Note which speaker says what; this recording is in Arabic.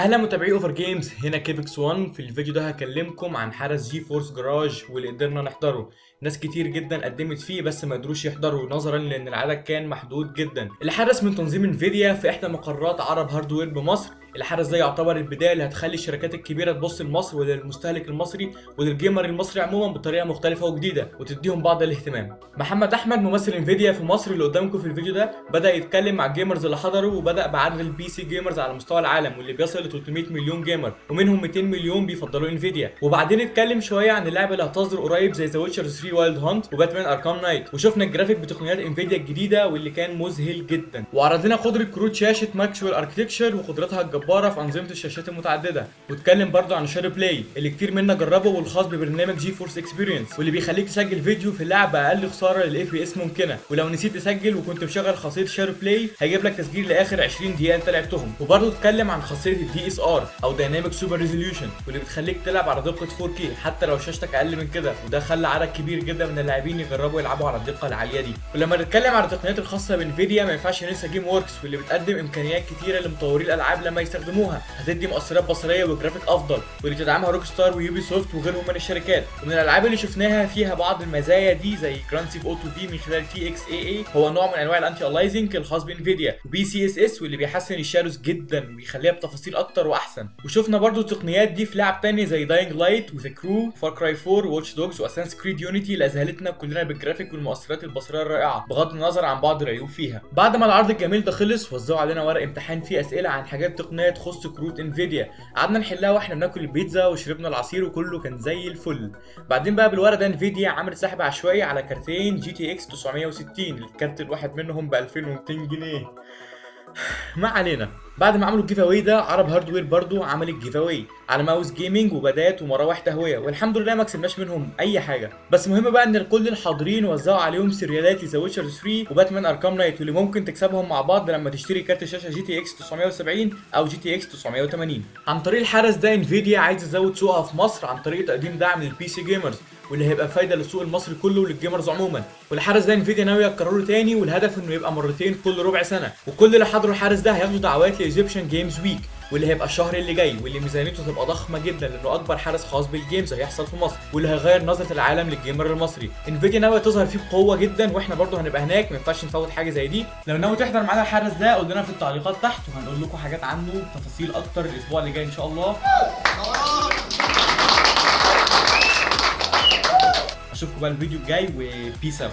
Speaker 1: أهلا متابعي Over Games هنا كيبكس 1 في الفيديو ده هكلمكم عن حدث GeForce Garage واللي قدرنا نحضره. ناس كتير جدا قدمت فيه بس ما قدروش يحضروا نظرا لأن العدد كان محدود جدا. الحدث من تنظيم Nvidia في إحدى مقرات Arab Hardware بمصر الحدث ده يعتبر البداية اللي هتخلي الشركات الكبيرة تبص لمصر وللمستهلك المصري ولل gamer المصري عموما بطريقة مختلفة وجديدة وتديهم بعض الاهتمام. محمد أحمد ممثل Nvidia في مصر اللي قدامكم في الفيديو ده بدأ يتكلم مع ال gamers اللي حضروا وبدأ بعدد ال PC gamers على مستوى العالم واللي بيصل ل 300 مليون gamer ومنهم 200 مليون بيفضلوا Nvidia وبعدين اتكلم شوية عن اللعبه اللي هتصدر قريب زي The Witcher 3 Wild Hunt و Batman Arkham Knight وشفنا الجرافيك بتقنيات Nvidia الجديدة واللي كان مذهل جدا. وعرض لنا قدرة كروت شاشة Maxwell architecture وقدرتها الجباره في انظمة الشاشات المتعددة واتكلم برضه عن ShadowPlay اللي كتير منا جربه والخاص ببرنامج GeForce Experience واللي بيخليك تسجل فيديو في اللعبه أقل خسارة لل FPS ممكنة. ولو نسيت تسجل وكنت مشغل خاصية ShadowPlay هيجيب لك تسجيل لآخر 20 دقيقة أنت لعبتهم. وبرضه اتكلم عن خاصية ال DSR أو Dynamic Super Resolution واللي بتخليك تلعب على دقة 4K حتى لو شاشتك أقل من كده. وده خلى عدد كبير جدا من اللاعبين يجربوا يلعبوا على الدقة العالية دي. ولما نتكلم عن التقنيات الخاصة ب Nvidia ما ينفعش ننسى Game واللي بتقدم إمكانيات كتيرة لمطوري الألعاب لما يستخدموها هتدي مؤثرات بصرية وجرافيك أفضل واللي بتدعمها Rockstar و Ubisoft وغيرهم من الشركات ومن الألعاب اللي شفناها فيها بعض المزايا دي زي Grand Theft Auto V من خلال TXAA هو نوع من أنواع ال anti-aliasing الخاص ب Nvidia و PCSS واللي بيحسن ال shadows جدا ويخليها بتفاصيل أكتر وأحسن. وشفنا برضو التقنيات دي في لعب تانية زي Dying Light و The Crew Far Cry 4 Watch Dogs و Assassin's Creed Unity اللي اذهلتنا كلنا بالجرافيك والمؤثرات البصرية الرائعة بغض النظر عن بعض العيوب فيها. بعد ما العرض الجميل ده خلص وزعوا علينا ورق امتحان فيه أسئلة عن حاجات تقنية تخص كروت Nvidia. قعدنا نحلها وإحنا بناكل البيتزا وشربنا العصير وكله كان زي الفل. بعدين بقى بالورق ده Nvidia عملت سحب عشوائي على كارتين GTX 960 الكارت الواحد منهم ب 2200 جنيه. ما علينا. بعد ما عملوا ال giveaway ده عرب هاردوير برضو عمل ال giveaway على mouse gaming و pads ومراوح تهويه والحمد لله ما كسبناش منهم أي حاجة. بس مهم بقى إن كل الحاضرين وزعوا عليهم serialات The Witcher 3 و Batman Arkham Knight واللي ممكن تكسبهم مع بعض لما تشتري كارت شاشة جي تي إكس 970 أو جي تي إكس 980 عن طريق الحدث ده Nvidia عايز تزود سوقها في مصر عن طريق تقديم دعم لل PC gamers واللي هيبقى فايدة للسوق المصري كله ولل gamers عموما. والحدث ده Nvidia ناوية تكرره تاني والهدف إنه يبقى مرتين كل ربع سنة. وكل اللي حضروا الحدث ده هياخدوا دعوات ل Egyptian Games Week واللي هيبقى الشهر اللي جاي واللي ميزانيته هتبقى ضخمة جدا لأنه أكبر حدث خاص بال games هيحصل في مصر واللي هيغير نظرة العالم لل gamer المصري. Nvidia ناوية تظهر فيه بقوة جدا وإحنا برضه هنبقى هناك ما ينفعش نفوت حاجة زي دي. لو ناوي تحضر معانا الحدث ده قول لنا في التعليقات تحت وهنقول لكم حاجات عنه تفاصيل أكتر الأسبوع اللي جاي إن شاء الله. اشوفكم بقى الفيديو الجاي وبيس اوت